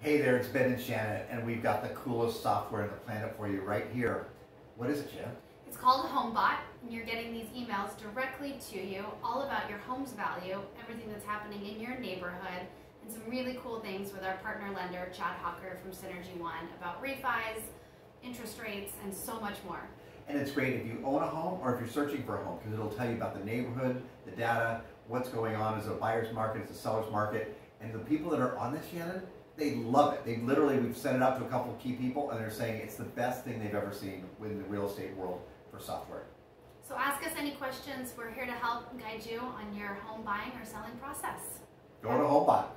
Hey there, it's Ben and Shannon, and we've got the coolest software on the planet for you right here. What is it, Jen? It's called HomeBot, and you're getting these emails directly to you all about your home's value, everything that's happening in your neighborhood, and some really cool things with our partner lender, Chad Hawker from Synergy One, about refis, interest rates, and so much more. And it's great if you own a home or if you're searching for a home because it'll tell you about the neighborhood, the data, what's going on as a buyer's market, as a seller's market. And the people that are on this, Shannon, they love it. They literally, we've sent it out to a couple of key people and they're saying it's the best thing they've ever seen in the real estate world for software. So ask us any questions. We're here to help guide you on your home buying or selling process. Go to HomeBot. Happy New Year.